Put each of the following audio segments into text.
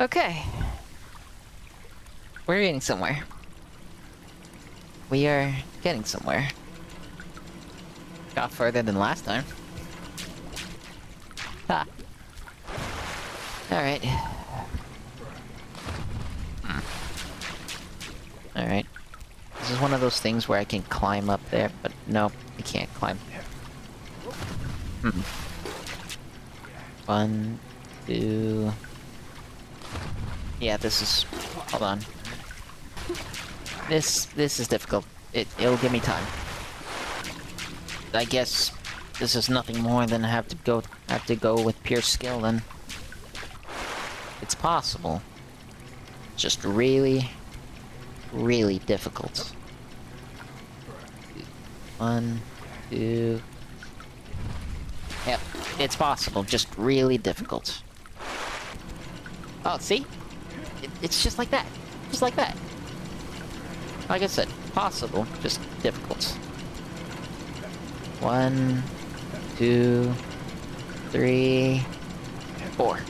Okay. We're getting somewhere. We are getting somewhere. Got further than last time. Ha. Alright. Hmm. Alright. This is one of those things where I can climb up there, but no, I can't climb. Hmm. One, two... Yeah, this is... Hold on. This, this is difficult. It, it'll give me time. I guess this is nothing more than have to go, have to go with pure skill then. It's possible. Just really, really difficult. One, two... Yep, it's possible, just really difficult. Oh, see? It, it's just like that. Just like that. Like I said, possible, just difficult. One, two, three, four.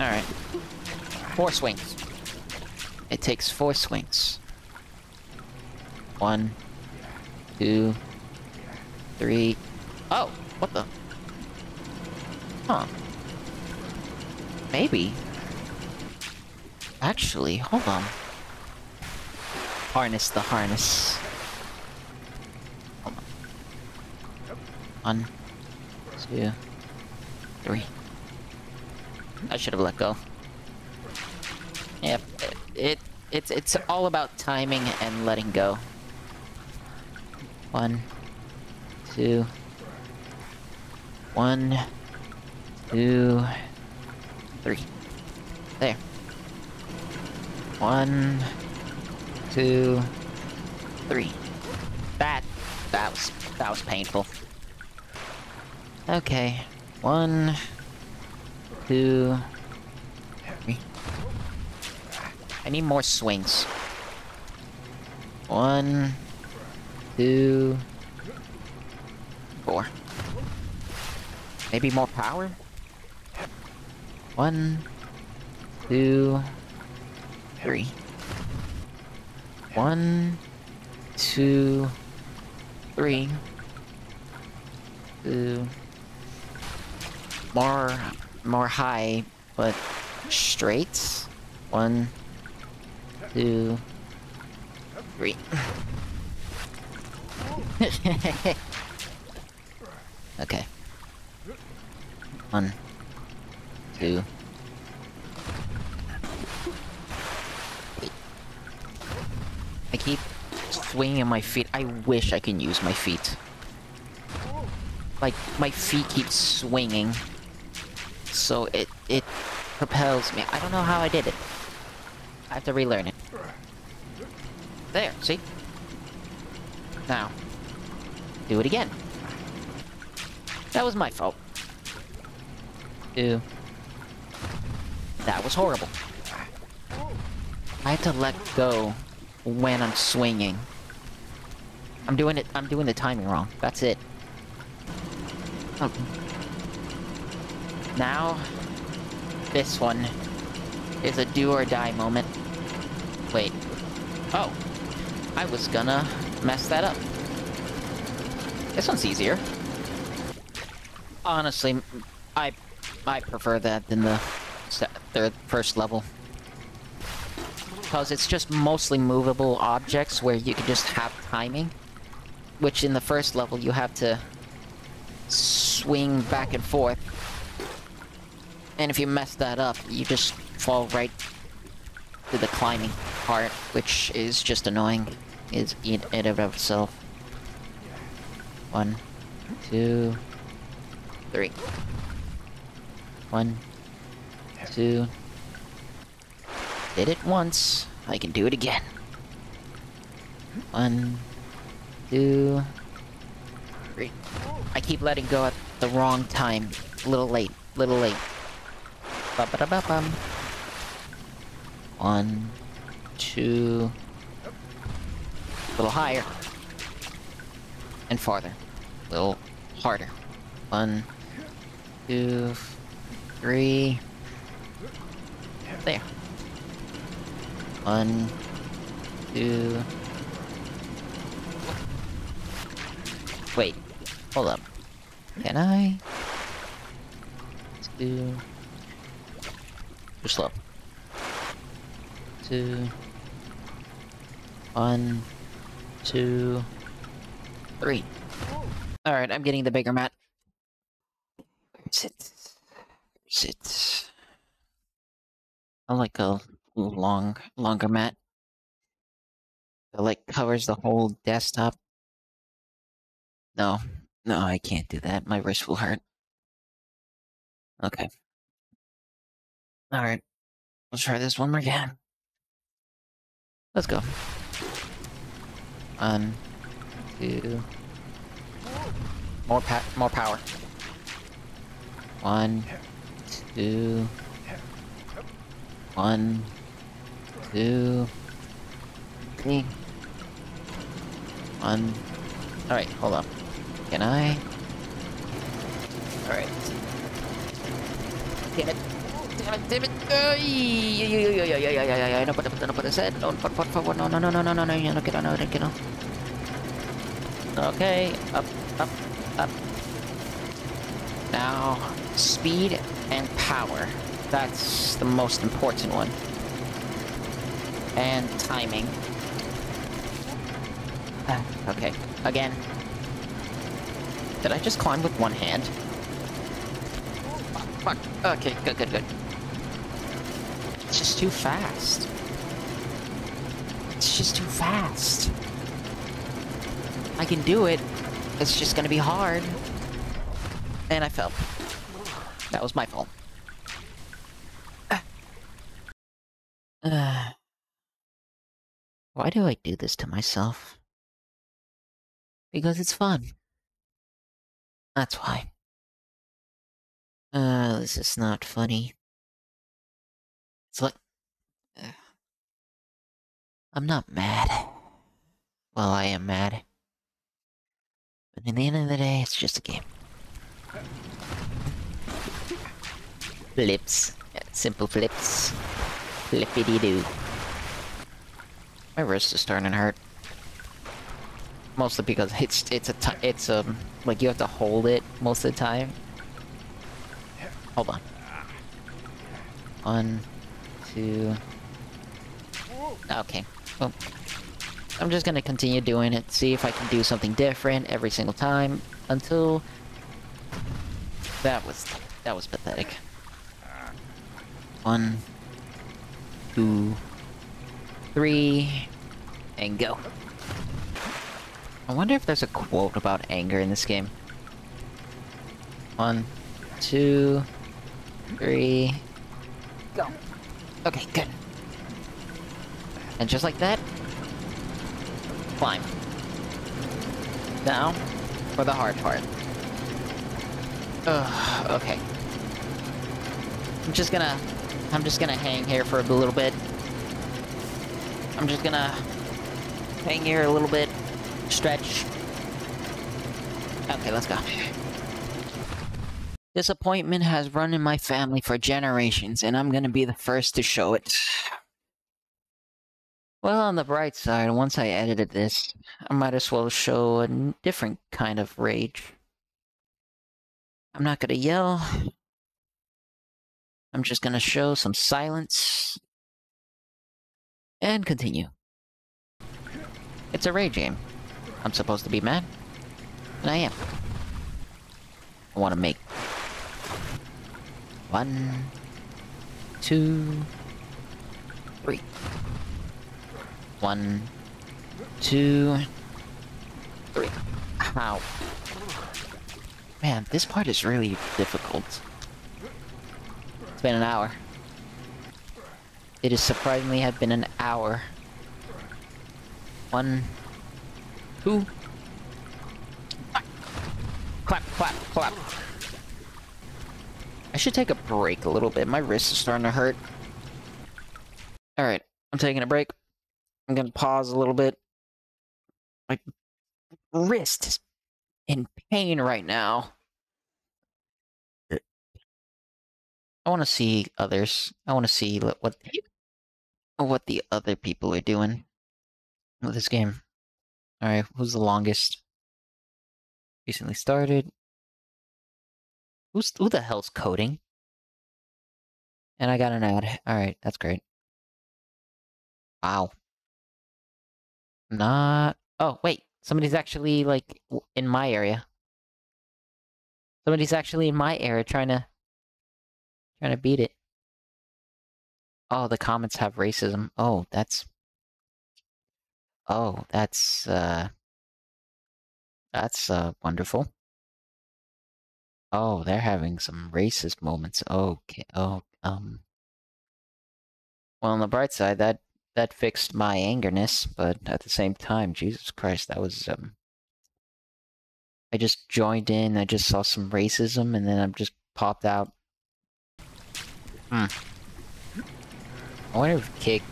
Alright. Four swings. It takes four swings. One, two, three. Oh, what the? Huh. Maybe. Actually, hold on. Harness the harness. Hold on. One, two, three. I should have let go. Yep, it, it it's it's all about timing and letting go. One, two, one, two, three. There. One, two, three. That, that was, that was painful. Okay. One, two, three. I need more swings. One, two, four. Maybe more power? One, two, three. One, two, three. Two. More, more high, but straight. One, two, three. okay. One, two. I keep swinging my feet. I wish I can use my feet. Like, my feet keep swinging. So it, it propels me. I don't know how I did it. I have to relearn it. There, see? Now, do it again. That was my fault. Two. That was horrible. I had to let go when I'm swinging. I'm doing it- I'm doing the timing wrong. That's it. Oh. Now, this one is a do or die moment. Wait. Oh. I was gonna mess that up. This one's easier. Honestly, I I prefer that than the third first level. Because it's just mostly movable objects where you can just have timing. Which in the first level you have to swing back and forth. And if you mess that up, you just fall right to the climbing part, which is just annoying. Is in and of itself. One, two, three. One, two. Did it once. I can do it again. One, two, three. I keep letting go at the wrong time. A little late. A Little late. Ba ba da ba bum. One, two. A little higher. And farther. A little harder. One, two, three, There. One, two. Wait, hold up. Can I? Two. Too slow. Two. One, two, three. Alright, I'm getting the bigger mat. Where's it? Where's it? I like a long, longer mat. That like covers the whole desktop. No, no, I can't do that. My wrist will hurt. Okay. Alright. Let's try this one more again. Let's go. One, two. More pa more power. One, two. One, two, three. One. Alright, hold on. Can I? Alright. Damn it. Damn it, damn it. Ay, no puede, no puede ser. No, por, por favor, no, no, no, no, no, no, no, yo no quiero, no, no quiero. Okay, up, up, up. Now, speed and power. That's the most important one. And timing. Ah, okay, again. Did I just climb with one hand? Fuck, fuck. Okay, good, good, good. It's just too fast. It's just too fast. I can do it. It's just gonna be hard. And I fell. That was my fault. Uh, why do I do this to myself? Because it's fun. That's why. Uh, this is not funny. It's like... Uh, I'm not mad. Well, I am mad. But in the end of the day, it's just a game. Flips. Simple flips. Flippity doo. My wrist is starting to hurt. Mostly because it's it's a it's um like you have to hold it most of the time. Hold on. One, two. Okay. Well, I'm just gonna continue doing it. See if I can do something different every single time until that was that was pathetic. One, two, three, and go. I wonder if there's a quote about anger in this game. One, two, three, go. Okay, good. And just like that, climb. Now, for the hard part. Ugh, okay. I'm just gonna... I'm just gonna hang here for a little bit. I'm just gonna... Hang here a little bit. Stretch. Okay, let's go. Disappointment has run in my family for generations, and I'm gonna be the first to show it. Well, on the bright side, once I edited this, I might as well show a different kind of rage. I'm not gonna yell. I'm just gonna show some silence. And continue. It's a rage game. I'm supposed to be mad. And I am. I want to make... One... Two... Three. One... Two... Three. Ow. Man, this part is really difficult. It's been an hour. It is surprisingly have been an hour. One... Two... Clap, clap, clap. I should take a break a little bit. My wrist is starting to hurt. Alright, I'm taking a break. I'm gonna pause a little bit. My wrist is in pain right now. I want to see others. I want to see what what the, other people are doing with this game. All right, who's the longest? Recently started. Who's who the hell's coding? And I got an ad. All right, that's great. Wow. Not. Oh wait, somebody's actually like in my area. Somebody's actually in my area trying to trying to beat it. Oh, the comments have racism. Oh, that's Oh, that's uh that's uh wonderful. Oh, they're having some racist moments. Okay. Oh, um Well, on the bright side, that that fixed my angerness, but at the same time, Jesus Christ, that was um I just joined in, I just saw some racism and then I'm just popped out. Hmm. I wonder if kick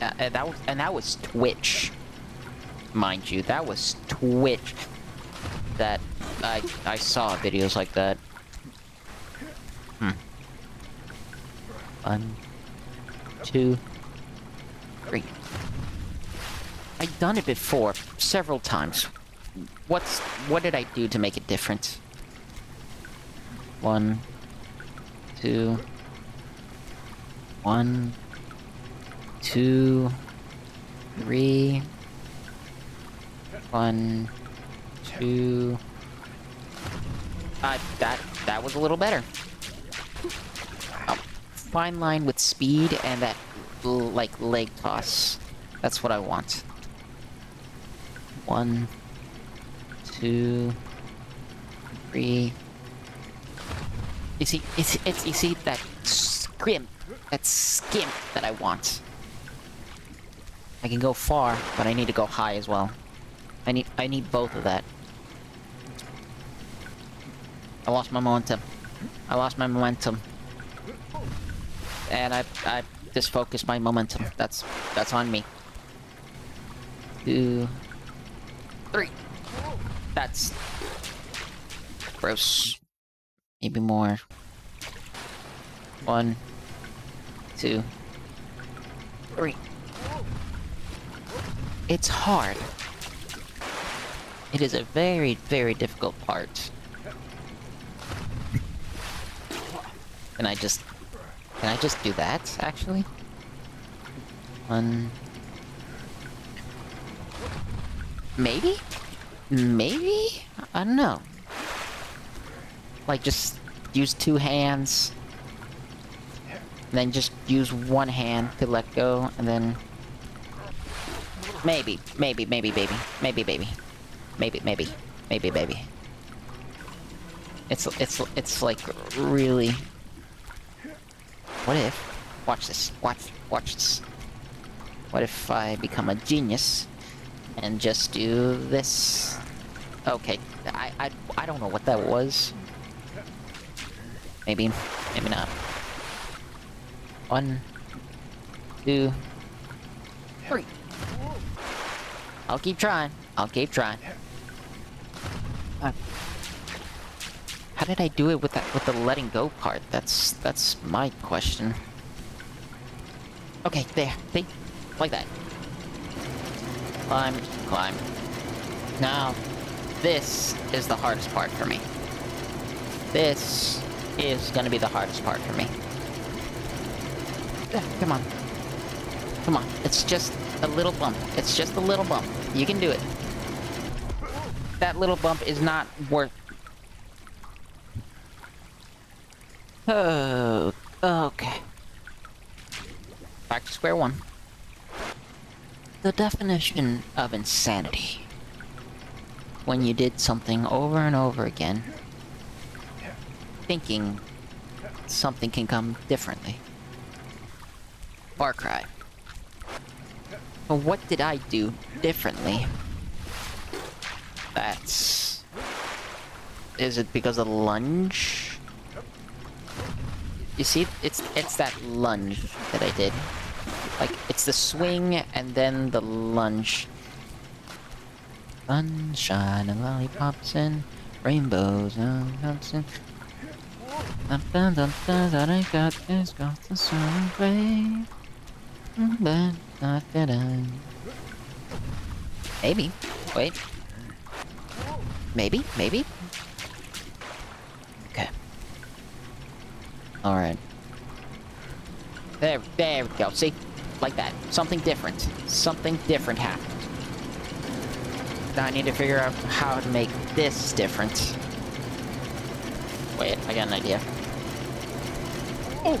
uh, and that was and that was Twitch, mind you. That was Twitch. That I I saw videos like that. Hmm. One, two, three. I've done it before several times. What's what did I do to make it different? One, two, one, two, three, one, two. Uh, that that was a little better. A fine line with speed and that like leg toss. That's what I want. One, two, three. You see, it's it's you see that scrimp, that skimp that I want. I can go far, but I need to go high as well. I need I need both of that. I lost my momentum. I lost my momentum. And I I just focused my momentum. That's that's on me. Two three. That's gross. Maybe more. One, two, three. It's hard. It is a very, very difficult part. Can I just... Can I just do that, actually? One... Maybe? Maybe? I don't know. Like, just use two hands. And then just use one hand to let go, and then... Maybe, maybe, maybe, baby. Maybe, baby. Maybe, maybe. Maybe, baby. It's, it's, it's like, really... What if... Watch this. Watch, watch this. What if I become a genius and just do this? Okay, I, I, I don't know what that was. Maybe, maybe not. One, two, three. I'll keep trying. I'll keep trying. Uh, how did I do it with that with the letting go part? That's that's my question. Okay, there. See? Like that. Climb, climb. Now, this is the hardest part for me. This is gonna be the hardest part for me. Come on. Come on. It's just a little bump. It's just a little bump. You can do it. That little bump is not worth... Oh, okay. Back to square one. The definition of insanity. When you did something over and over again, thinking something can come differently. Far Cry. But what did I do differently? That's... Is it because of lunge? You see, it's it's that lunge that I did. Like, it's the swing and then the lunge. Sunshine and lollipops and rainbows and mountains. Dun, dun, dun, dun, dun, I got this, got the sun away. Dun, dun, dun, dun, dun. Maybe. Wait. Maybe, maybe. Okay. Alright. There, there we go. See? Like that. Something different. Something different happened. Now I need to figure out how to make this different. Wait, I got an idea. Oh,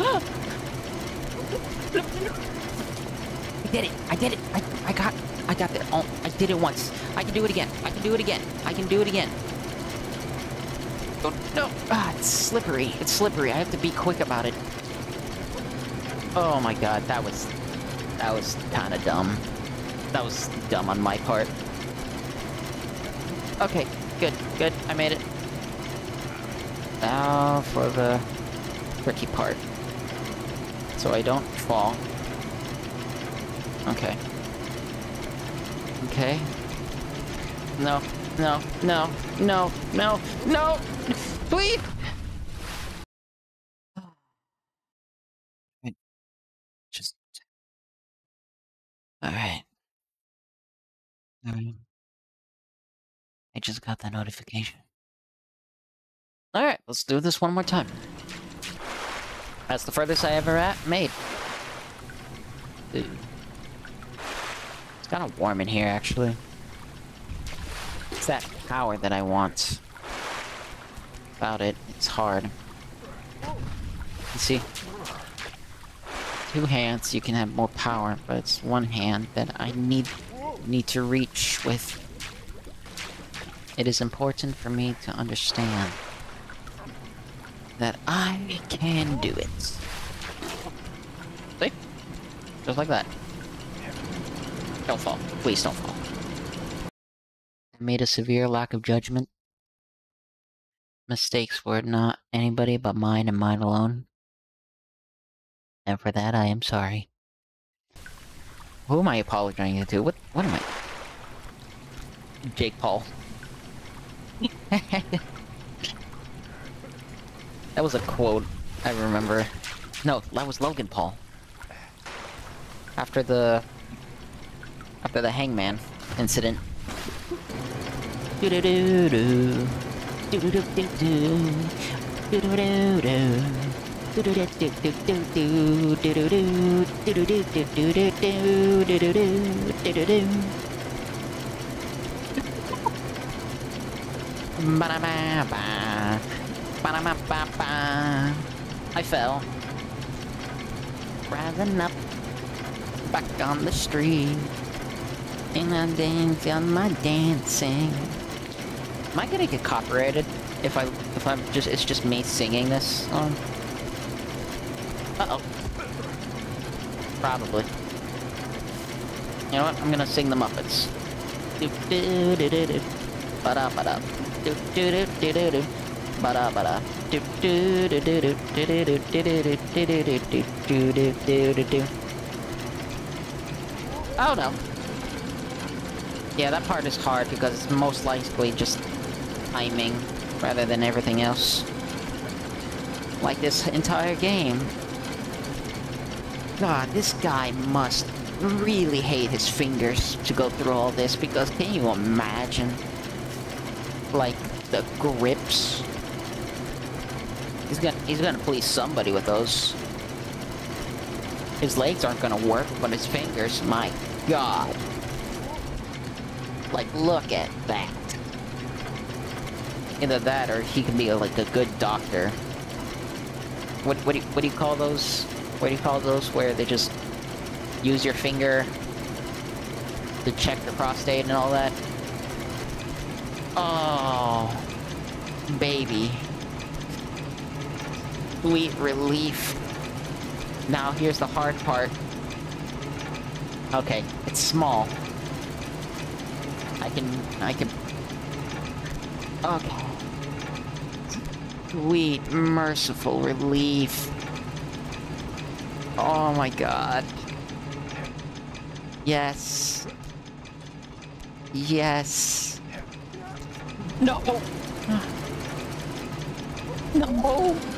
I did it! I did it! I, I got I got it. Oh, I did it once. I can do it again. I can do it again. I can do it again. Oh, no! Ah, it's slippery. It's slippery. I have to be quick about it. Oh my god, that was... That was kind of dumb. That was dumb on my part. Okay, good, good. I made it. Now for the tricky part. So I don't fall. Okay. Okay. No, no, no, no, no, no! Please! Just... Alright. Alright. I just got that notification. Alright, let's do this one more time. That's the furthest I ever at made. Dude. It's kind of warm in here, actually. It's that power that I want. About it, it's hard. You see? Two hands, you can have more power, but it's one hand that I need need to reach with. It is important for me to understand that I can do it. See? Just like that. Don't fall. Please don't fall. I made a severe lack of judgment. Mistakes were not anybody but mine and mine alone. And for that I am sorry. Who am I apologizing to? What what am I? Jake Paul. That was a quote, I remember. No, that was Logan Paul. After the... After the hangman incident. Do do do do. Do do do do do. Do do do do. Ba-da-ba-ba. I fell. Rising up, back on the street. And I dance on my dancing. Am I gonna get copyrighted if I if I'm just it's just me singing this song? Uh oh. Probably. You know what? I'm gonna sing the Muppets. Do do do do do. Ba da ba da. Do do do do do do. Ba da ba da. Do do do do do do do do do do do do do do do do do do. Oh no. Yeah, that part is hard because it's most likely just timing rather than everything else. Like this entire game. God, this guy must really hate his fingers to go through all this because can you imagine? Like, the grips? He's gonna, he's gonna please somebody with those. His legs aren't gonna work, but his fingers, my god. Like, look at that. Either that, or he can be a, like a good doctor. What what do you, what do you call those? What do you call those where they just use your finger to check the prostate and all that? Oh, baby. Sweet relief. Now here's the hard part. Okay, it's small. I can... I can... Okay. Sweet, merciful relief. Oh my god. Yes. Yes. No! No!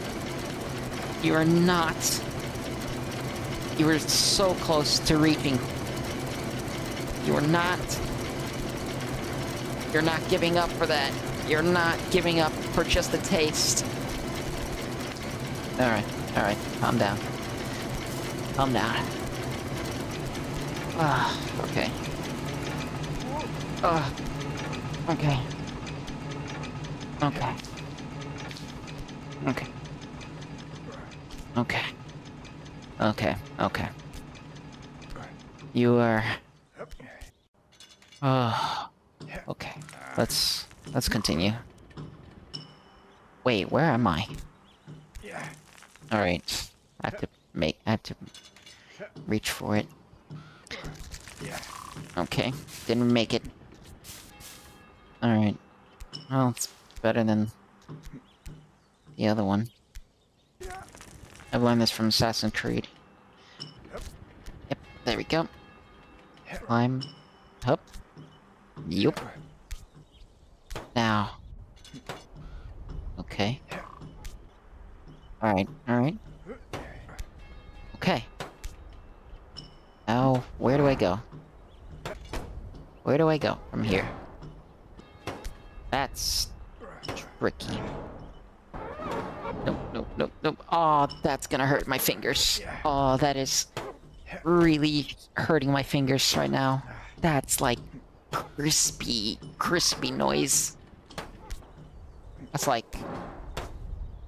You are not. You are so close to reaping. You are not. You're not giving up for that. You're not giving up for just a taste. Alright, alright, calm down. Calm down. Ah, okay. Ah, okay. Okay. Okay. Okay. Okay, okay. You are... Oh, okay. Let's... let's continue. Wait, where am I? Yeah. Alright. I have to make... I have to... reach for it. Yeah. Okay. Didn't make it. Alright. Well, it's better than... the other one. I've learned this from Assassin's Creed. Yep, there we go. Climb. Up. Yup. Now. Okay. Alright, alright. Okay. Now, where do I go? Where do I go from here? That's... tricky. Nope, nope, nope, nope. Oh, that's gonna hurt my fingers. Oh, that is really hurting my fingers right now. That's like crispy, crispy noise. That's like...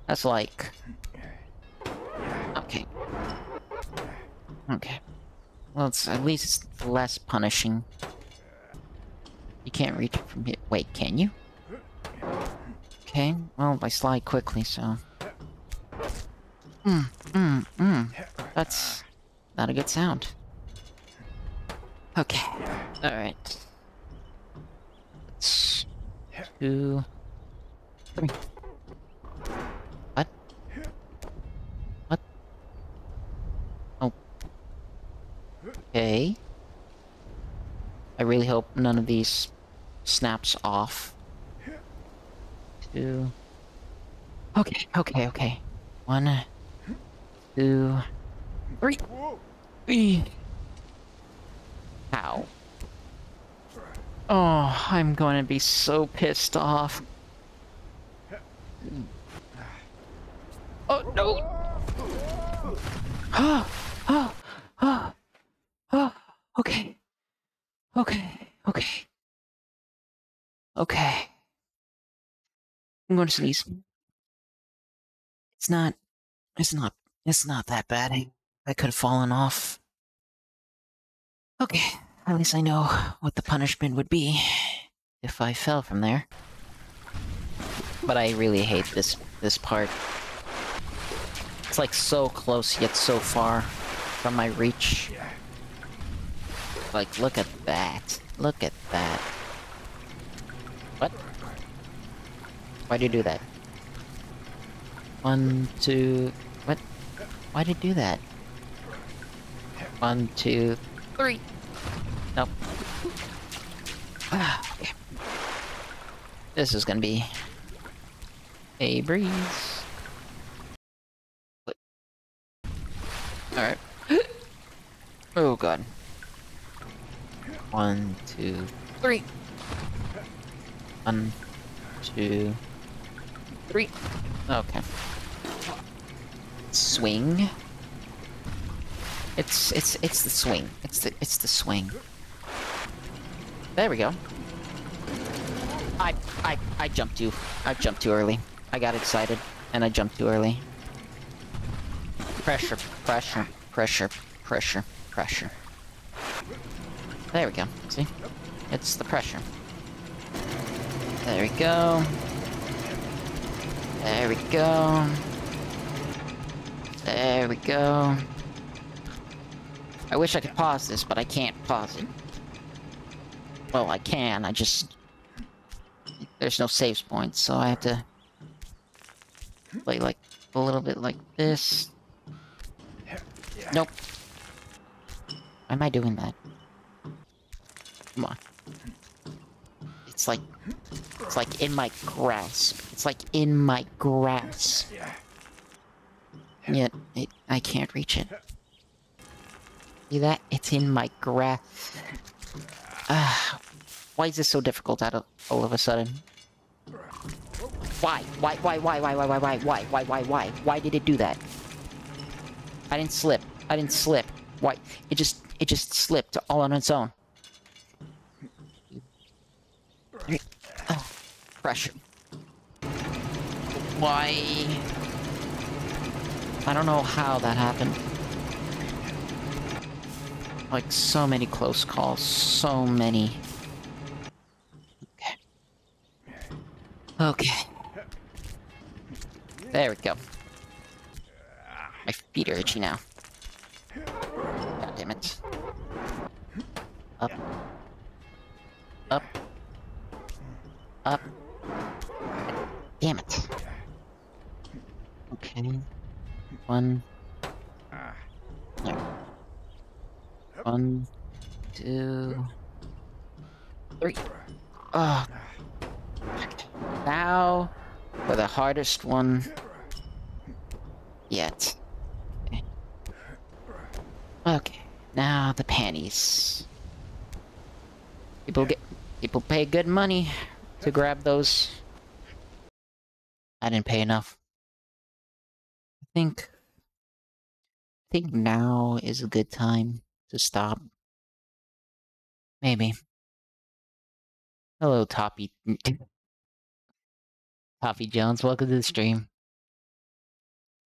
That's like... Okay. Okay. Well, it's at least it's less punishing. You can't reach it from here. Wait, can you? Okay, well, I slide quickly, so... Mm, mm, mm. That's not a good sound. Okay. Alright. Two... Three. What? What? Oh. Okay. I really hope none of these snaps off. Two... Okay, okay, okay. One two, three. Ow. Oh, I'm going to be so pissed off. Oh, no! Oh, oh, oh, okay. Okay, okay. Okay. I'm going to sneeze. It's not, it's not it's not that bad. I could have fallen off. Okay, at least I know what the punishment would be if I fell from there. But I really hate this this part. It's like so close yet so far from my reach. Like, look at that. Look at that. What? Why'd you do that? One, two... What? Why'd it do that? One, two, three. Nope. Ah. This is gonna be a breeze. Alright. Oh god. One, two, three. One, two, three. Okay swing. It's it's it's the swing. It's the it's the swing. There we go. I I I jumped too. I jumped too early. I got excited and I jumped too early. Pressure, pressure, pressure, pressure, pressure. There we go. See? It's the pressure. There we go. There we go. There we go. I wish I could pause this, but I can't pause it. Well, I can, I just... There's no saves points, so I have to... Play like, a little bit like this. Nope. Why am I doing that? Come on. It's like... It's like in my grasp. It's like in my grasp. Yet, it, I can't reach it. See that? It's in my grasp. Ah, why is this so difficult out of all of a sudden? Why? Why? Why? Why? Why? Why? Why? Why? Why? Why? Why? Why? Why did it do that? I didn't slip. I didn't slip. Why? It just, it just slipped all on its own. Oh, pressure. Why? I don't know how that happened. Like, so many close calls. So many. Okay. Okay. There we go. My feet are itchy now. God damn it. Up. Up. Up. Damn it. Okay. One. There. One, two, three. Oh. Now, for the hardest one yet. Okay. okay. Now the panties. People get people pay good money to grab those. I didn't pay enough. I think think now is a good time to stop. Maybe. Hello, Toppy. Toppy Jones, welcome to the stream.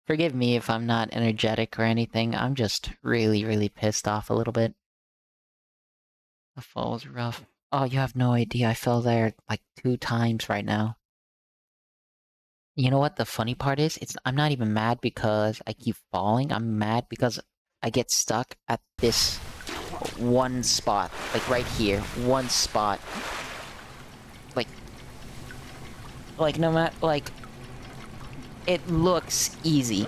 Forgive me if I'm not energetic or anything, I'm just really, really pissed off a little bit. The fall was rough. Oh, you have no idea, I fell there like two times right now. You know what the funny part is? It's I'm not even mad because I keep falling, I'm mad because I get stuck at this one spot. Like right here. One spot. Like... Like no matter... Like... It looks easy.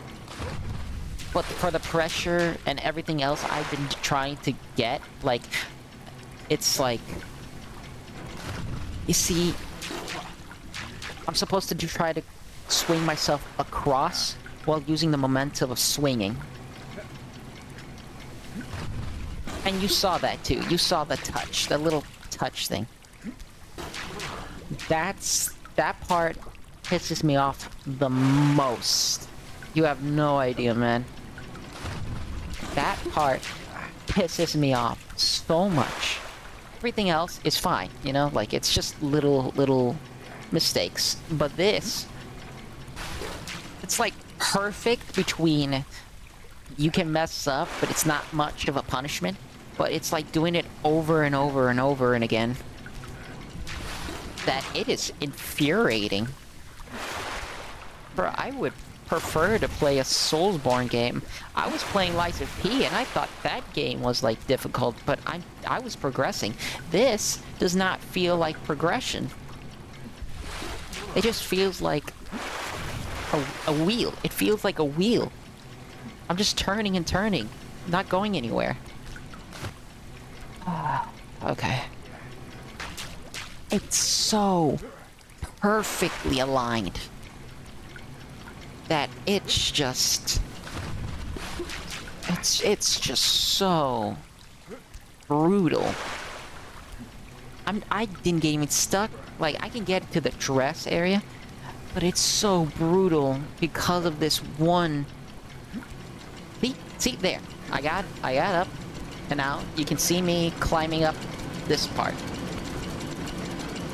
But for the pressure and everything else I've been trying to get, like... It's like... You see... I'm supposed to do, try to swing myself across while using the momentum of swinging. And you saw that too. You saw the touch, the little touch thing. That's... that part pisses me off the most. You have no idea, man. That part pisses me off so much. Everything else is fine, you know? Like, it's just little, little mistakes. But this... It's like perfect between you can mess up, but it's not much of a punishment. But it's like doing it over and over and over and again. That it is infuriating. Bro, I would prefer to play a Soulsborne game. I was playing Lies of P and I thought that game was like difficult, but I I was progressing. This does not feel like progression. It just feels like a, a wheel. It feels like a wheel. I'm just turning and turning, not going anywhere. Ah, okay. It's so perfectly aligned that it's just it's it's just so brutal. I'm I didn't get even stuck. Like I can get to the dress area, but it's so brutal because of this one See, See? there. I got, I got up. And now, you can see me climbing up this part.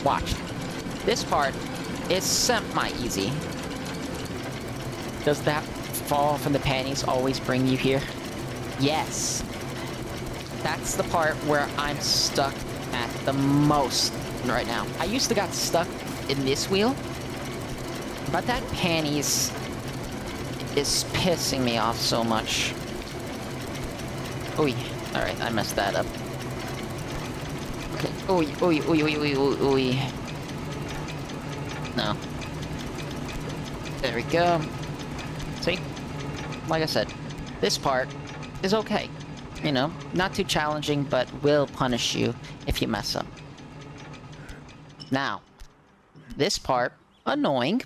Watch. This part is semi-easy. Does that fall from the panties always bring you here? Yes. That's the part where I'm stuck at the most right now. I used to got stuck in this wheel, but that panties is pissing me off so much. Oy. Alright, I messed that up. Okay. Oy, oy, oy, oy, oy, oy. No. There we go. See? Like I said, this part is okay. You know, not too challenging, but will punish you if you mess up. Now, this part, annoying.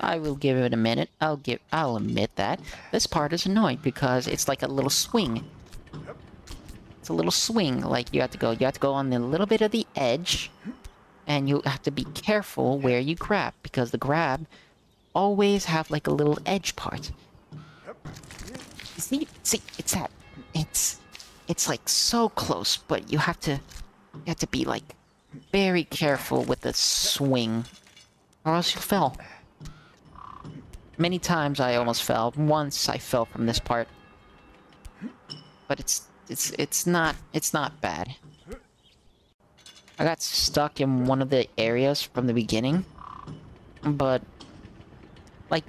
I will give it a minute. I'll give I'll admit that. This part is annoying because it's like a little swing. It's a little swing, like you have to go. You have to go on a little bit of the edge, and you have to be careful where you grab, because the grab always have like a little edge part. See, see, it's that, it's, it's like so close, but you have to, you have to be like very careful with the swing, or else you'll fell. Many times I almost fell. Once I fell from this part, but it's it's it's not it's not bad. I got stuck in one of the areas from the beginning, but like,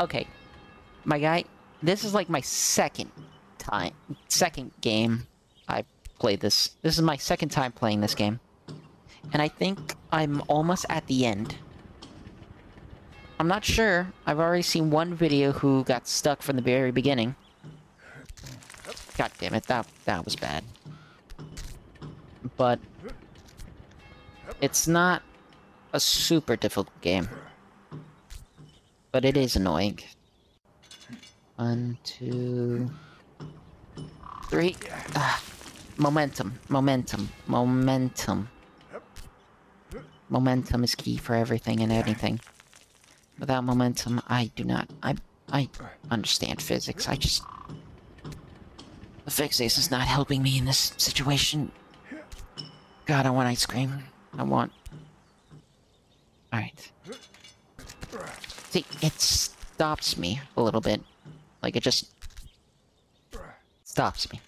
okay, my guy, this is like my second time, second game I played this. This is my second time playing this game, and I think I'm almost at the end. I'm not sure. I've already seen one video who got stuck from the very beginning. God damn it, that that was bad. But it's not a super difficult game. But it is annoying. One, two, three. Ah, momentum, momentum, momentum. Momentum is key for everything and anything. Without momentum, I do not. I I understand physics. I just the physics is not helping me in this situation. God, I want ice cream. I want. All right. See, it stops me a little bit. Like it just stops me.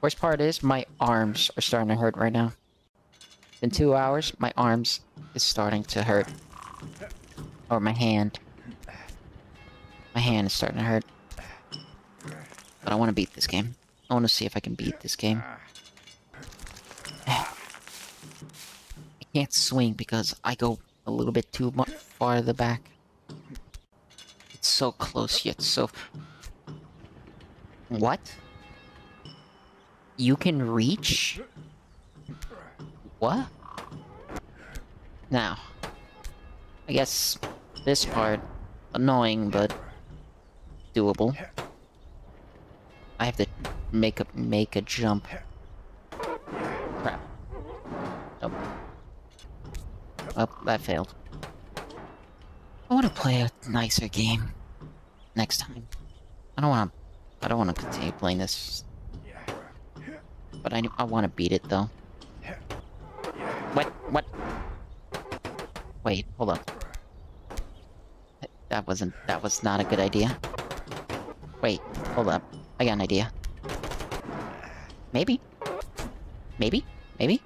Worst part is my arms are starting to hurt right now. In two hours, my arms is starting to hurt. Or my hand. My hand is starting to hurt. But I want to beat this game. I want to see if I can beat this game. I can't swing because I go a little bit too much farther back. It's so close yet so... What? You can reach? What? Now, I guess this part, annoying, but doable. I have to make a make a jump. Crap. Nope. Oh, that failed. I want to play a nicer game next time. I don't want to. I don't want to continue playing this. But I I want to beat it though. What? What? Wait, hold on. That wasn't. That was not a good idea. Wait, hold up. I got an idea. Maybe. Maybe. Maybe.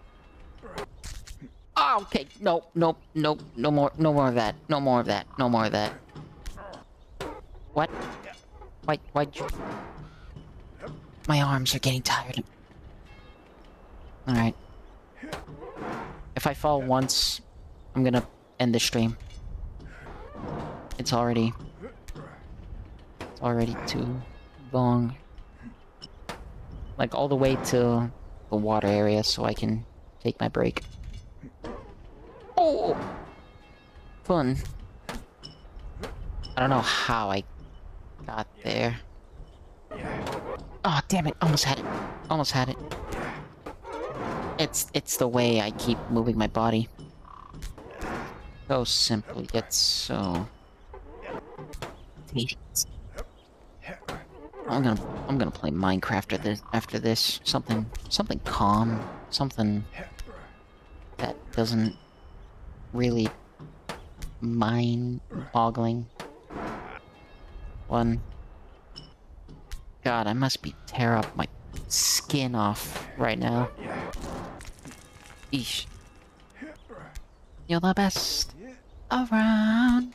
Oh, okay. No, no, no, no more, no more of that. No more of that. No more of that. What? Why, why'd you... My arms are getting tired. Alright. If I fall once, I'm gonna end the stream. It's already... It's already too long. Like all the way to the water area so I can take my break. Oh! Fun. I don't know how I got there. Oh, damn it. Almost had it. Almost had it. It's it's the way I keep moving my body. So simple, yet so... I'm gonna I'm gonna play Minecraft after this after this. Something something calm. Something that doesn't really mind boggling. One. God, I must be tear up my skin off right now. Eesh. You're the best around.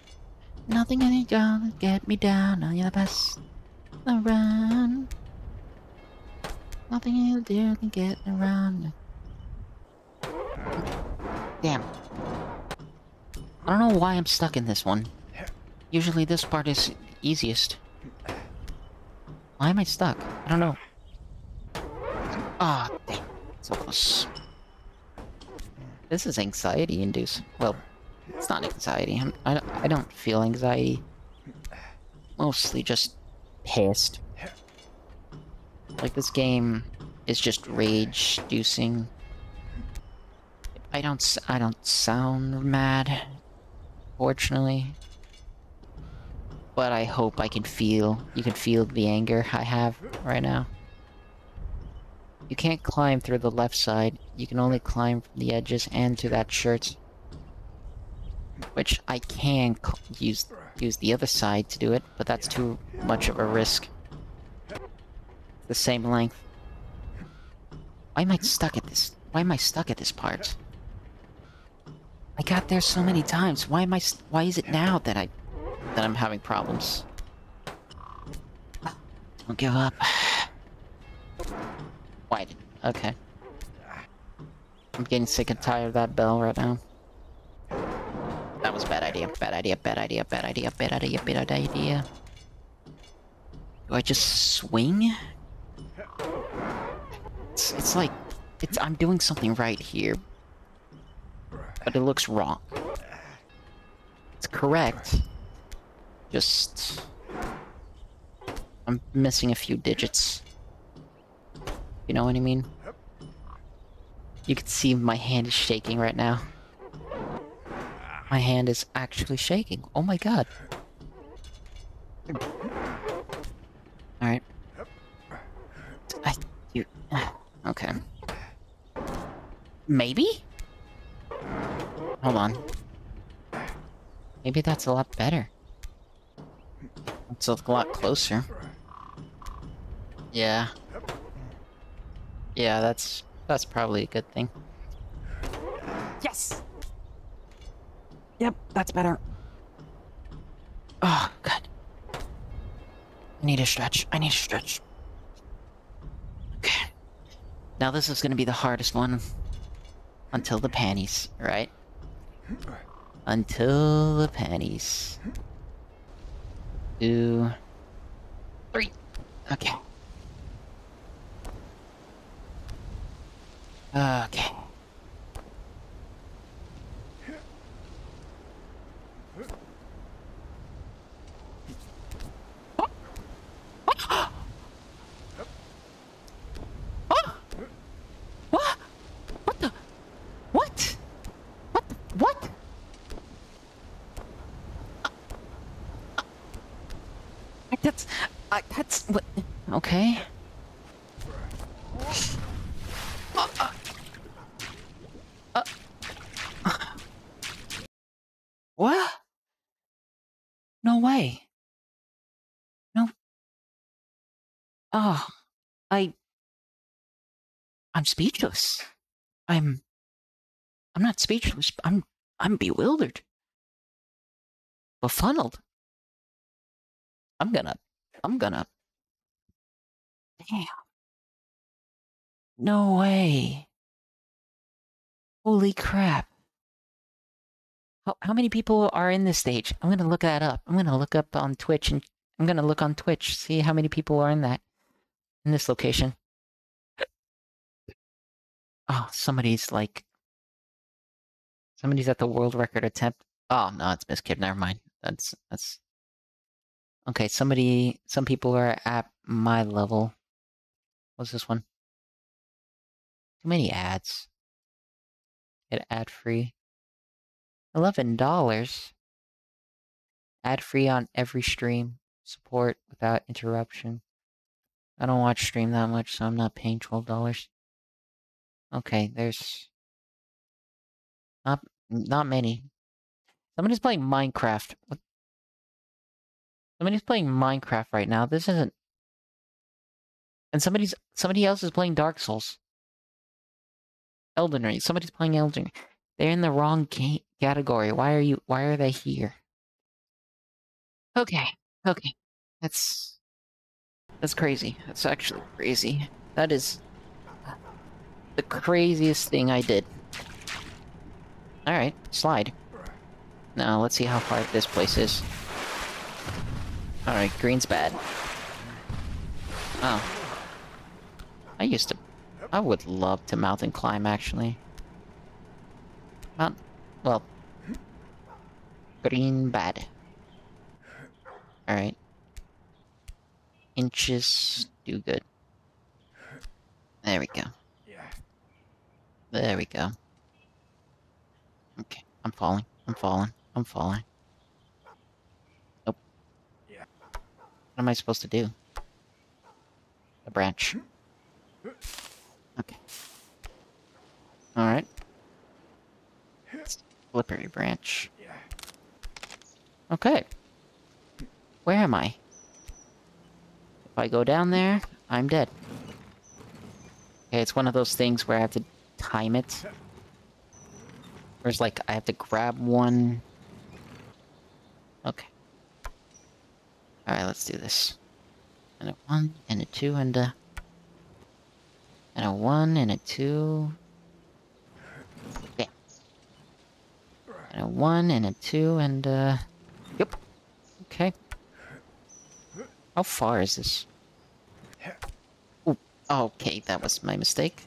Nothing can gonna get me down. You're the best around. Nothing you do can get around. Damn. I don't know why I'm stuck in this one. Usually this part is easiest. Why am I stuck? I don't know. Ah, oh, damn. So close. This is anxiety induced. Well, it's not anxiety. I'm, I, I don't feel anxiety. Mostly just pissed. Like this game is just rage-inducing. I don't I don't sound mad, fortunately. But I hope I can feel, you can feel the anger I have right now. You can't climb through the left side, you can only climb from the edges and to that shirt. Which I can use use the other side to do it, but that's too much of a risk. The same length. Why am I stuck at this? Why am I stuck at this part? I got there so many times. Why am I? Why is it now that I that I'm having problems? Don't give up. Why? Okay. I'm getting sick and tired of that bell right now. That was a bad idea. Bad idea. Bad idea. Bad idea. Bad idea. Bad idea. Do I just swing? It's, it's like it's I'm doing something right here, but it looks wrong. It's correct. Just I'm missing a few digits. You know what I mean? You can see my hand is shaking right now. My hand is actually shaking. Oh my god. Alright. I... You... Okay. Maybe? Hold on. Maybe that's a lot better. It's a lot closer. Yeah. Yeah, that's... that's probably a good thing. Yes! Yep, that's better. Oh, God. I need a stretch. I need a stretch. Okay. Now this is gonna be the hardest one. Until the panties, right? Until the panties. Two... Three. Okay. Okay. That's... Uh, that's... What... Okay. Uh, uh, uh, what? No way. No. Oh. I... I'm speechless. I'm... I'm not speechless. I'm... I'm bewildered. Befuddled. I'm gonna... I'm gonna... Damn. No way. Holy crap. How, how many people are in this stage? I'm gonna look that up. I'm gonna look up on Twitch and I'm gonna look on Twitch, see how many people are in that. In this location. Oh, somebody's like... Somebody's at the world record attempt. Oh, no, it's Miss Kid. Never mind. That's... that's... Okay, somebody, some people are at my level. What's this one? Too many ads. Get ad free. Eleven dollars. Ad free on every stream. Support without interruption. I don't watch stream that much, so I'm not paying twelve dollars. Okay, there's not not many. Somebody's playing Minecraft. What? Somebody's playing Minecraft right now. This isn't. And somebody's somebody else is playing Dark Souls. Elden Ring. Somebody's playing Elden Ring. They're in the wrong category. Why are you? Why are they here? Okay. Okay. That's that's crazy. That's actually crazy. That is the craziest thing I did. Alright, slide. Now, let's see how far this place is. Alright, green's bad. Oh. I used to... I would love to mountain climb, actually. Mount... Well... Green bad. Alright. Inches do good. There we go. There we go. Okay, I'm falling. I'm falling. I'm falling. Nope. What am I supposed to do? A branch. Okay. Alright. Slippery branch. Okay. Where am I? If I go down there, I'm dead. Okay, it's one of those things where I have to time it. There's like, I have to grab one... Okay. Alright, let's do this. And a one, and a two, and a... And a one, and a two... Yeah. And a one, and a two, and uh... Yep. Okay. How far is this? Ooh, okay, that was my mistake.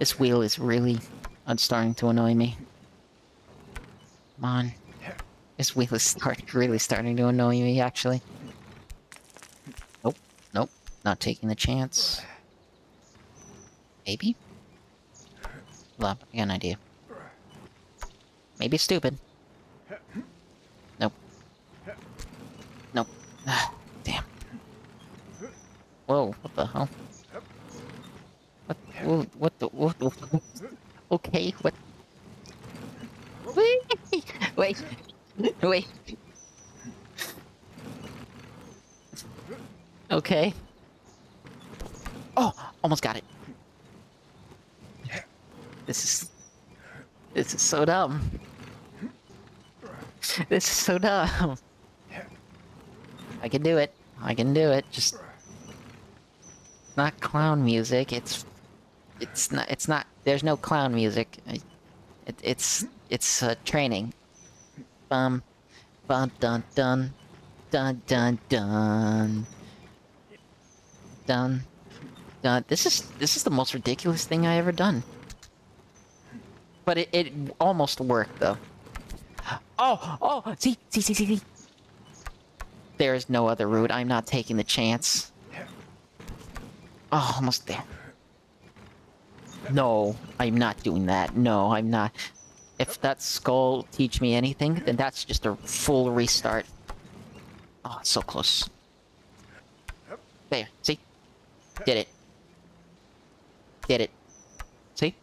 This wheel is really uh, starting to annoy me. Come on. This wheel is start really starting to annoy me, actually. Nope, nope, not taking the chance. Maybe? Hold I got an idea. Maybe stupid. Nope. Nope. Damn. Whoa, what the hell? What, what the, what the, okay, what? Wait, wait, wait. Okay. Oh, almost got it. This is, this is so dumb. This is so dumb. I can do it. I can do it. Just not clown music. It's it's not. It's not. There's no clown music. It, it's it's uh, training. Bum, bum, dun, dun, dun, dun, dun, dun, dun. This is this is the most ridiculous thing I ever done. But it it almost worked though. Oh oh see see see see see. There is no other route. I'm not taking the chance. Oh, almost there. No, I'm not doing that. No, I'm not. If that skull teach me anything, then that's just a full restart. Oh, so close. There, see? Did it. Did it. See?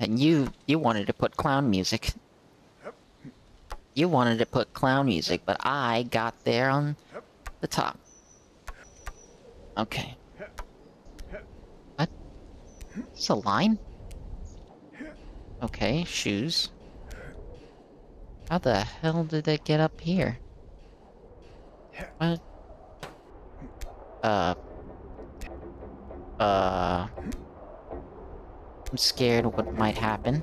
And you, you wanted to put clown music. You wanted to put clown music, but I got there on the top. Okay. It's a line? Okay, shoes. How the hell did they get up here? What? Uh... Uh... I'm scared what might happen.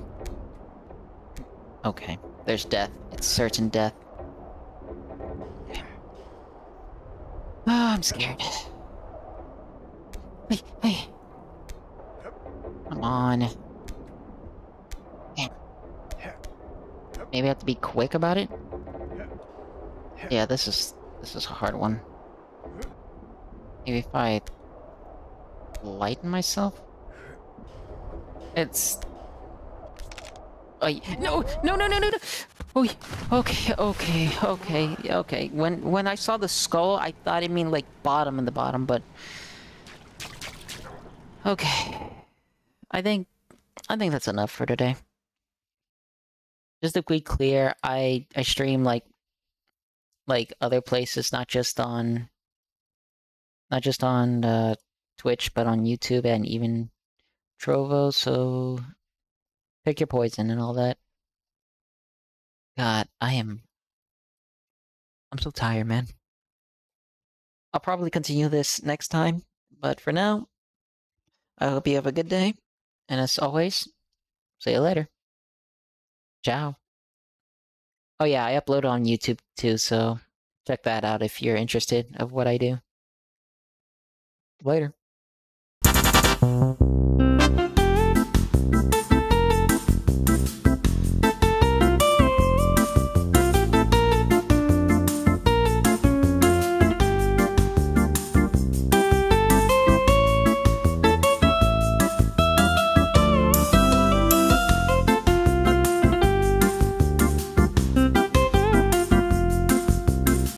Okay, there's death. It's certain death. Oh, I'm scared. Hey, hey! Come on. Maybe I have to be quick about it? Yeah, this is... this is a hard one. Maybe if I... lighten myself? It's... Oh, no! No, no, no, no, no! Oh, okay, okay, okay, okay. When when I saw the skull, I thought it mean like bottom in the bottom, but okay. I think I think that's enough for today. Just to be clear, I I stream like like other places, not just on not just on uh, Twitch, but on YouTube and even Trovo. So pick your poison and all that. God, I am. I'm so tired, man. I'll probably continue this next time, but for now, I hope you have a good day. And as always, see you later. Ciao. Oh yeah, I upload on YouTube too, so check that out if you're interested of what I do. Later.